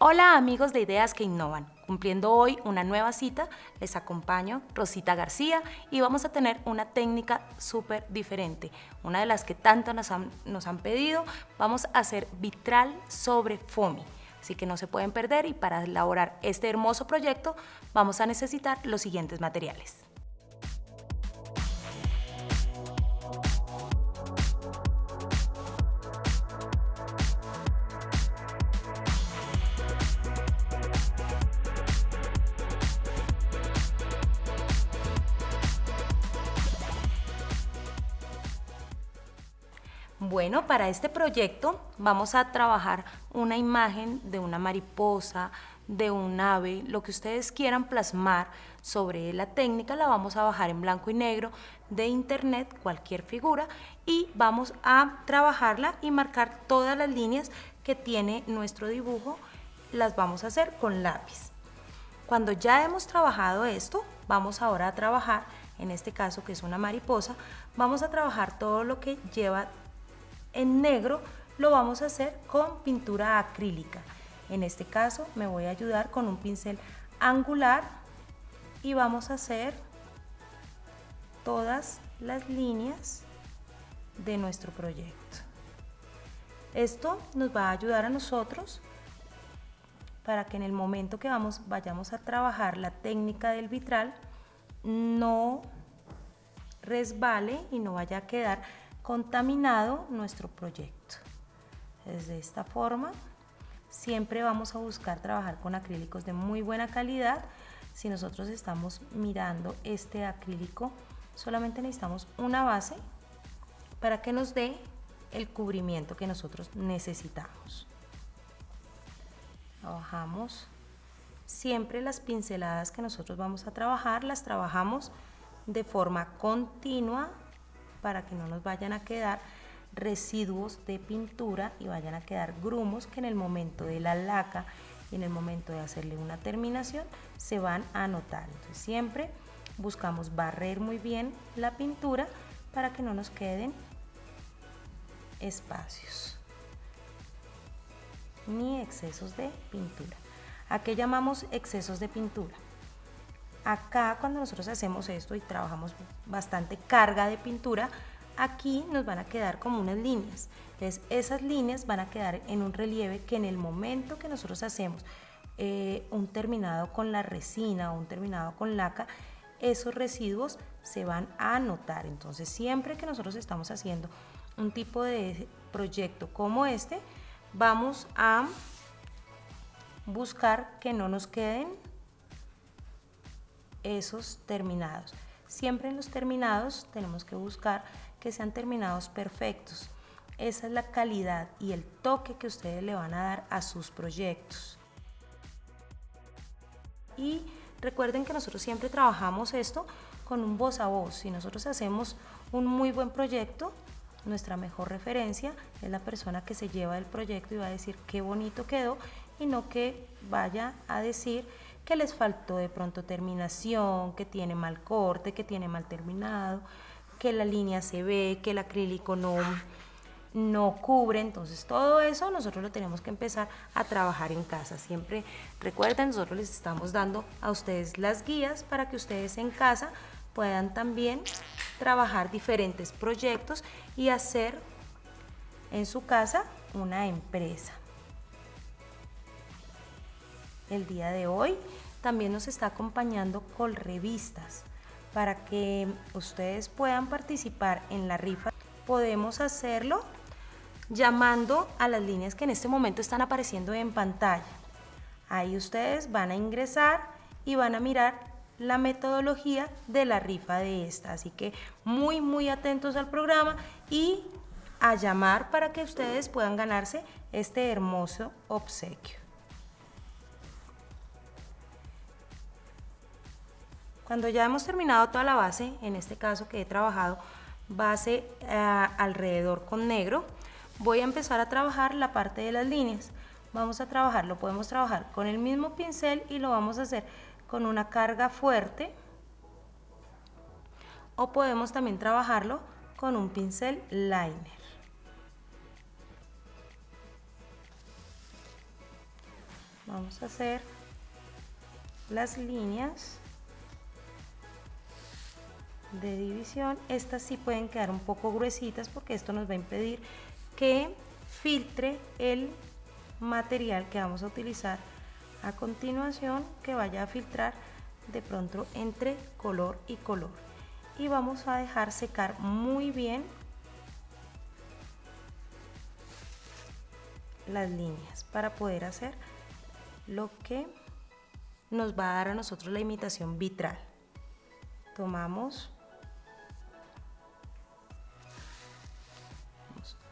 Hola amigos de Ideas que Innovan. Cumpliendo hoy una nueva cita, les acompaño Rosita García y vamos a tener una técnica súper diferente. Una de las que tanto nos han, nos han pedido, vamos a hacer vitral sobre FOMI. Así que no se pueden perder y para elaborar este hermoso proyecto vamos a necesitar los siguientes materiales. Bueno, para este proyecto vamos a trabajar una imagen de una mariposa, de un ave, lo que ustedes quieran plasmar sobre la técnica, la vamos a bajar en blanco y negro de internet, cualquier figura, y vamos a trabajarla y marcar todas las líneas que tiene nuestro dibujo, las vamos a hacer con lápiz. Cuando ya hemos trabajado esto, vamos ahora a trabajar, en este caso que es una mariposa, vamos a trabajar todo lo que lleva en negro lo vamos a hacer con pintura acrílica. En este caso me voy a ayudar con un pincel angular y vamos a hacer todas las líneas de nuestro proyecto. Esto nos va a ayudar a nosotros para que en el momento que vamos, vayamos a trabajar la técnica del vitral no resbale y no vaya a quedar contaminado nuestro proyecto. De esta forma, siempre vamos a buscar trabajar con acrílicos de muy buena calidad. Si nosotros estamos mirando este acrílico, solamente necesitamos una base para que nos dé el cubrimiento que nosotros necesitamos. Trabajamos siempre las pinceladas que nosotros vamos a trabajar, las trabajamos de forma continua para que no nos vayan a quedar residuos de pintura y vayan a quedar grumos que en el momento de la laca y en el momento de hacerle una terminación se van a notar. Entonces siempre buscamos barrer muy bien la pintura para que no nos queden espacios ni excesos de pintura. ¿A qué llamamos excesos de pintura? Acá cuando nosotros hacemos esto y trabajamos bastante carga de pintura, aquí nos van a quedar como unas líneas. Entonces esas líneas van a quedar en un relieve que en el momento que nosotros hacemos eh, un terminado con la resina o un terminado con laca, esos residuos se van a notar. Entonces siempre que nosotros estamos haciendo un tipo de proyecto como este, vamos a buscar que no nos queden esos terminados. Siempre en los terminados tenemos que buscar que sean terminados perfectos. Esa es la calidad y el toque que ustedes le van a dar a sus proyectos. Y recuerden que nosotros siempre trabajamos esto con un voz a voz. Si nosotros hacemos un muy buen proyecto, nuestra mejor referencia es la persona que se lleva el proyecto y va a decir qué bonito quedó y no que vaya a decir que les faltó de pronto terminación, que tiene mal corte, que tiene mal terminado, que la línea se ve, que el acrílico no, no cubre. Entonces todo eso nosotros lo tenemos que empezar a trabajar en casa. Siempre recuerden, nosotros les estamos dando a ustedes las guías para que ustedes en casa puedan también trabajar diferentes proyectos y hacer en su casa una empresa el día de hoy. También nos está acompañando Colrevistas para que ustedes puedan participar en la rifa. Podemos hacerlo llamando a las líneas que en este momento están apareciendo en pantalla. Ahí ustedes van a ingresar y van a mirar la metodología de la rifa de esta. Así que muy, muy atentos al programa y a llamar para que ustedes puedan ganarse este hermoso obsequio. Cuando ya hemos terminado toda la base, en este caso que he trabajado base eh, alrededor con negro, voy a empezar a trabajar la parte de las líneas. Vamos a trabajar, lo podemos trabajar con el mismo pincel y lo vamos a hacer con una carga fuerte o podemos también trabajarlo con un pincel liner. vamos a hacer las líneas de división. Estas sí pueden quedar un poco gruesitas porque esto nos va a impedir que filtre el material que vamos a utilizar a continuación que vaya a filtrar de pronto entre color y color y vamos a dejar secar muy bien las líneas para poder hacer lo que nos va a dar a nosotros la imitación vitral tomamos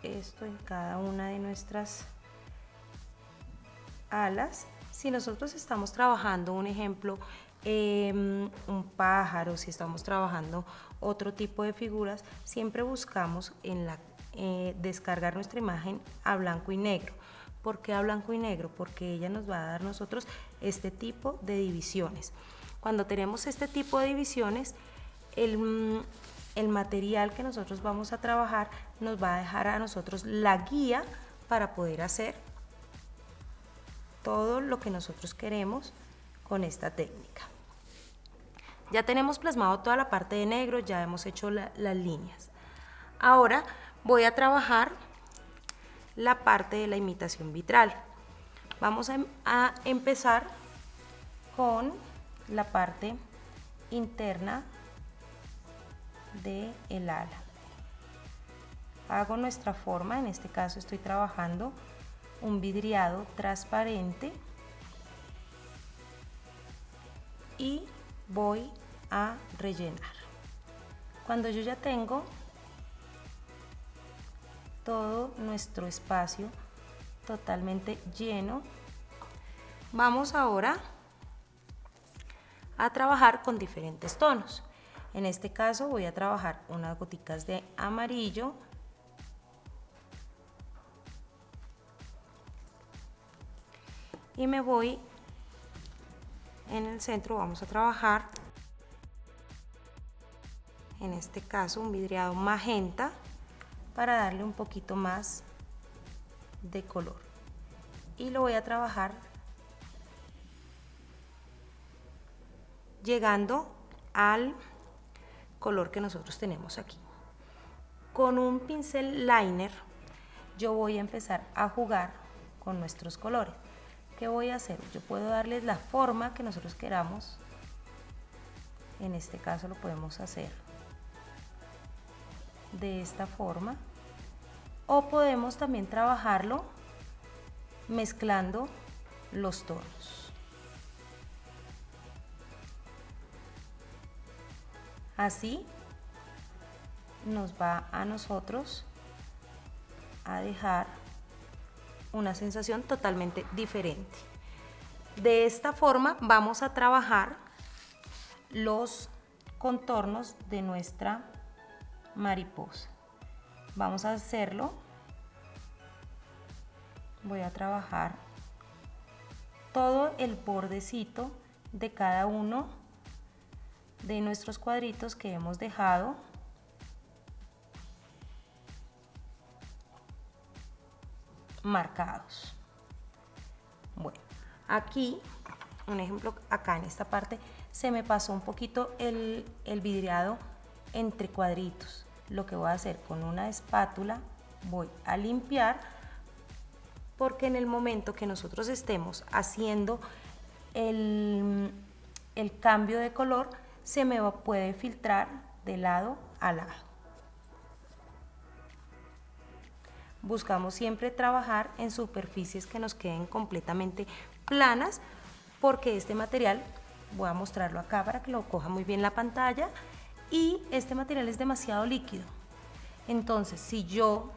esto en cada una de nuestras alas si nosotros estamos trabajando un ejemplo Em, un pájaro, si estamos trabajando otro tipo de figuras, siempre buscamos en la, eh, descargar nuestra imagen a blanco y negro. ¿Por qué a blanco y negro? Porque ella nos va a dar nosotros este tipo de divisiones. Cuando tenemos este tipo de divisiones, el, mm, el material que nosotros vamos a trabajar nos va a dejar a nosotros la guía para poder hacer todo lo que nosotros queremos con esta técnica. Ya tenemos plasmado toda la parte de negro, ya hemos hecho las líneas. Ahora voy a trabajar la parte de la imitación vitral. Vamos a, a empezar con la parte interna del el ala. Hago nuestra forma, en este caso estoy trabajando un vidriado transparente y voy a rellenar. Cuando yo ya tengo todo nuestro espacio totalmente lleno, vamos ahora a trabajar con diferentes tonos. En este caso voy a trabajar unas goticas de amarillo, y me voy en el centro, vamos a trabajar en este caso un vidriado magenta para darle un poquito más de color. Y lo voy a trabajar llegando al color que nosotros tenemos aquí con un pincel liner yo voy a empezar a jugar con nuestros colores ¿qué voy a hacer? yo puedo darles la forma que nosotros queramos en este caso lo podemos hacer de esta forma o podemos también trabajarlo mezclando los tonos. Así nos va a nosotros a dejar una sensación totalmente diferente. De esta forma vamos a trabajar los contornos de nuestra mariposa. Vamos a hacerlo. Voy a trabajar todo el bordecito de cada uno de nuestros cuadritos que hemos dejado. marcados. Bueno, aquí, un ejemplo, acá en esta parte se me pasó un poquito el, el vidriado entre cuadritos. Lo que voy a hacer con una espátula, voy a limpiar porque en el momento que nosotros estemos haciendo el, el cambio de color, se me puede filtrar de lado a lado. Buscamos siempre trabajar en superficies que nos queden completamente planas porque este material, voy a mostrarlo acá para que lo coja muy bien la pantalla, y este material es demasiado líquido. Entonces, si yo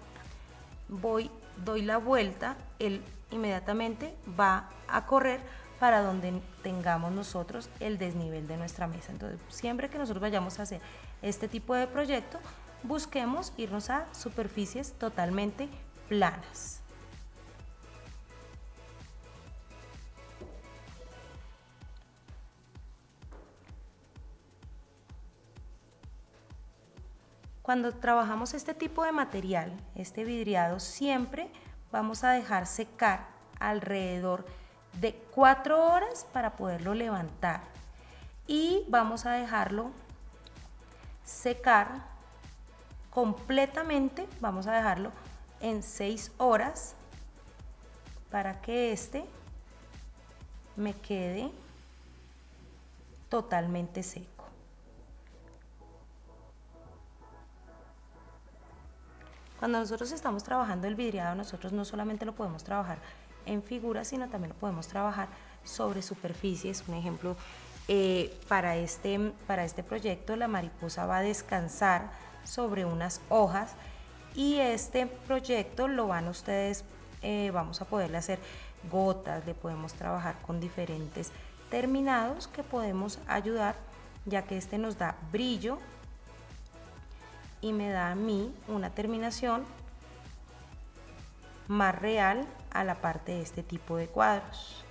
voy, doy la vuelta, él inmediatamente va a correr para donde tengamos nosotros el desnivel de nuestra mesa. Entonces, siempre que nosotros vayamos a hacer este tipo de proyecto, busquemos irnos a superficies totalmente planas. Cuando trabajamos este tipo de material, este vidriado, siempre vamos a dejar secar alrededor de cuatro horas para poderlo levantar y vamos a dejarlo secar completamente, vamos a dejarlo en seis horas para que este me quede totalmente seco. Cuando nosotros estamos trabajando el vidriado, nosotros no solamente lo podemos trabajar en figuras, sino también lo podemos trabajar sobre superficies. Un ejemplo, eh, para, este, para este proyecto la mariposa va a descansar sobre unas hojas y este proyecto lo van ustedes, eh, vamos a poderle hacer gotas, le podemos trabajar con diferentes terminados que podemos ayudar ya que este nos da brillo y me da a mí una terminación más real a la parte de este tipo de cuadros.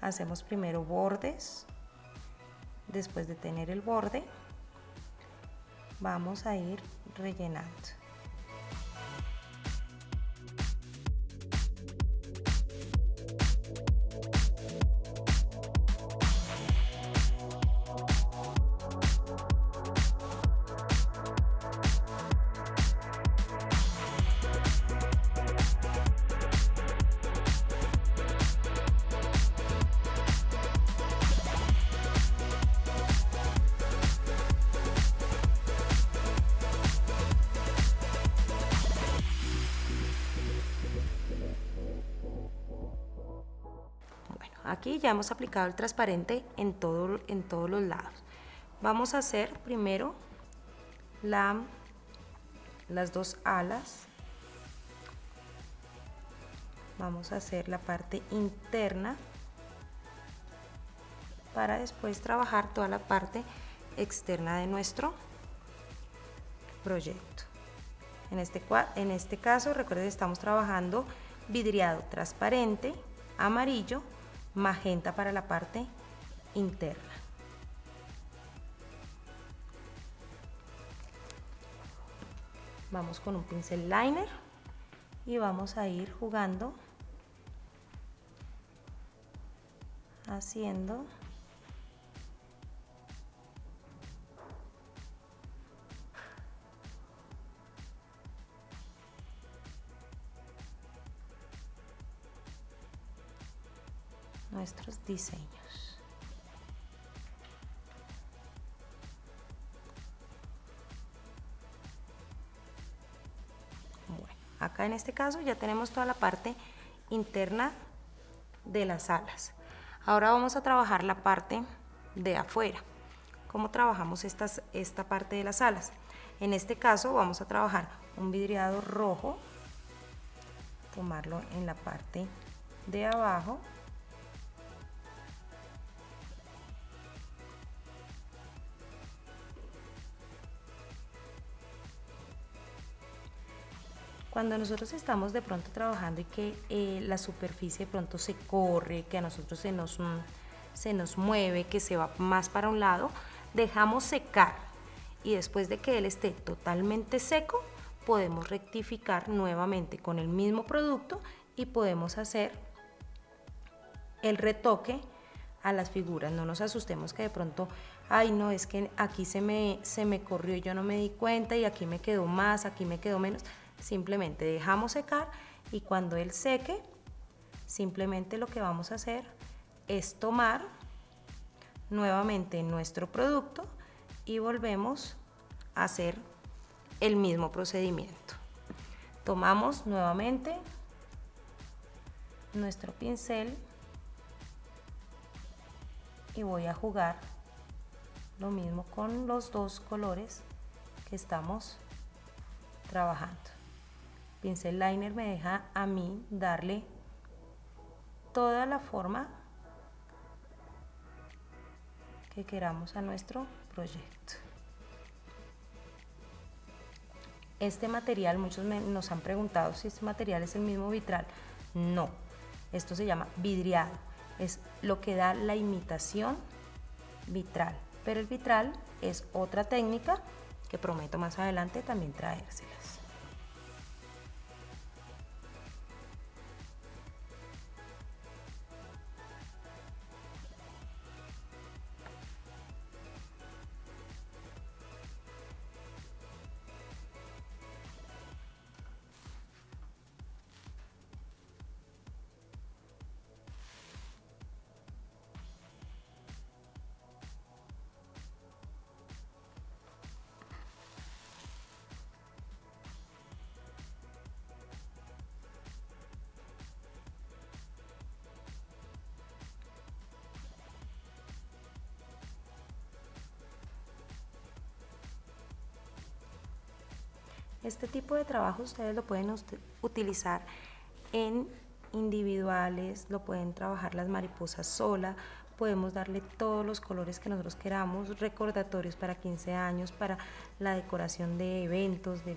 Hacemos primero bordes, después de tener el borde, vamos a ir rellenando. Aquí ya hemos aplicado el transparente en, todo, en todos los lados. Vamos a hacer primero la, las dos alas. Vamos a hacer la parte interna para después trabajar toda la parte externa de nuestro proyecto. En este, en este caso, recuerden, estamos trabajando vidriado transparente, amarillo magenta para la parte interna. Vamos con un pincel liner y vamos a ir jugando haciendo nuestros diseños. Acá en este caso ya tenemos toda la parte interna de las alas. Ahora vamos a trabajar la parte de afuera. ¿Cómo trabajamos estas, esta parte de las alas? En este caso vamos a trabajar un vidriado rojo, tomarlo en la parte de abajo Cuando nosotros estamos de pronto trabajando y que eh, la superficie de pronto se corre, que a nosotros se nos, mm, se nos mueve, que se va más para un lado, dejamos secar y después de que él esté totalmente seco, podemos rectificar nuevamente con el mismo producto y podemos hacer el retoque a las figuras. No nos asustemos que de pronto, ay no, es que aquí se me, se me corrió yo no me di cuenta y aquí me quedó más, aquí me quedó menos. Simplemente dejamos secar y cuando él seque, simplemente lo que vamos a hacer es tomar nuevamente nuestro producto y volvemos a hacer el mismo procedimiento. Tomamos nuevamente nuestro pincel y voy a jugar lo mismo con los dos colores que estamos trabajando pincel liner me deja a mí darle toda la forma que queramos a nuestro proyecto. Este material, muchos nos han preguntado si este material es el mismo vitral. No, esto se llama vidriado, es lo que da la imitación vitral, pero el vitral es otra técnica que prometo más adelante también traérselas. Este tipo de trabajo ustedes lo pueden utilizar en individuales, lo pueden trabajar las mariposas sola, podemos darle todos los colores que nosotros queramos, recordatorios para 15 años, para la decoración de eventos, de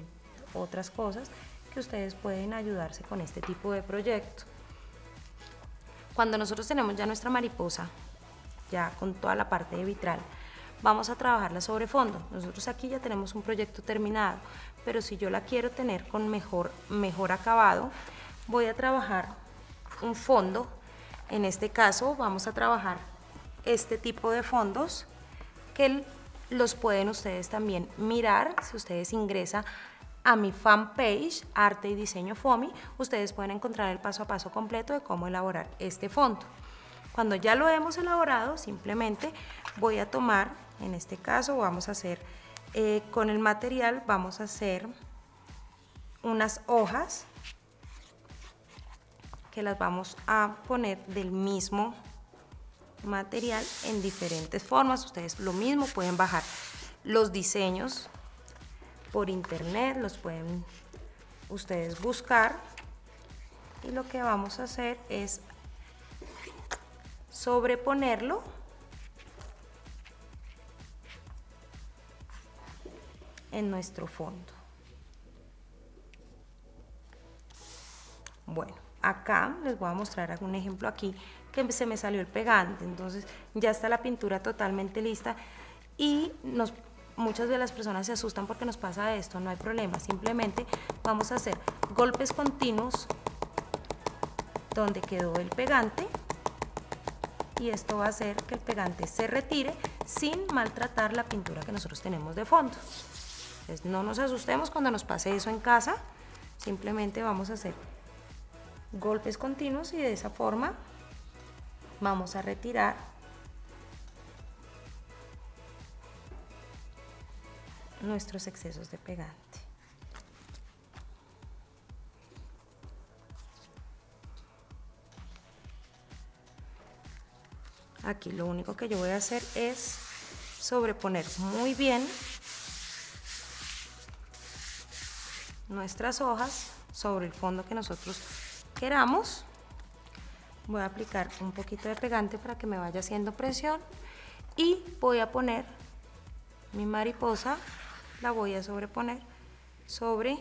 otras cosas, que ustedes pueden ayudarse con este tipo de proyecto. Cuando nosotros tenemos ya nuestra mariposa, ya con toda la parte de vitral, vamos a trabajarla sobre fondo. Nosotros aquí ya tenemos un proyecto terminado, pero si yo la quiero tener con mejor, mejor acabado, voy a trabajar un fondo. En este caso vamos a trabajar este tipo de fondos que los pueden ustedes también mirar si ustedes ingresan a mi fanpage Arte y Diseño FOMI, ustedes pueden encontrar el paso a paso completo de cómo elaborar este fondo. Cuando ya lo hemos elaborado, simplemente voy a tomar, en este caso vamos a hacer eh, con el material vamos a hacer unas hojas que las vamos a poner del mismo material en diferentes formas. Ustedes lo mismo pueden bajar los diseños por internet, los pueden ustedes buscar y lo que vamos a hacer es sobreponerlo en nuestro fondo. Bueno, acá les voy a mostrar un ejemplo aquí que se me salió el pegante, entonces ya está la pintura totalmente lista y nos, muchas de las personas se asustan porque nos pasa esto, no hay problema, simplemente vamos a hacer golpes continuos donde quedó el pegante y esto va a hacer que el pegante se retire sin maltratar la pintura que nosotros tenemos de fondo no nos asustemos cuando nos pase eso en casa, simplemente vamos a hacer golpes continuos y de esa forma vamos a retirar nuestros excesos de pegante. Aquí lo único que yo voy a hacer es sobreponer muy bien nuestras hojas sobre el fondo que nosotros queramos. Voy a aplicar un poquito de pegante para que me vaya haciendo presión y voy a poner mi mariposa, la voy a sobreponer sobre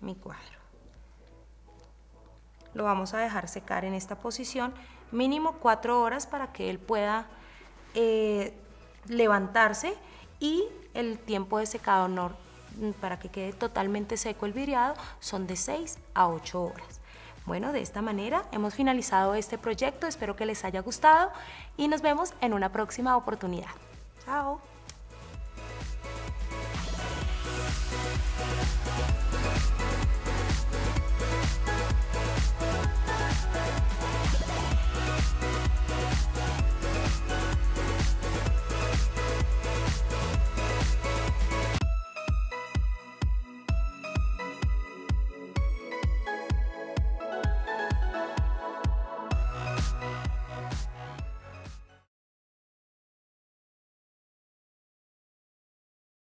mi cuadro. Lo vamos a dejar secar en esta posición mínimo cuatro horas para que él pueda eh, levantarse y el tiempo de secado no para que quede totalmente seco el vidriado son de 6 a 8 horas. Bueno, de esta manera hemos finalizado este proyecto, espero que les haya gustado y nos vemos en una próxima oportunidad. Chao.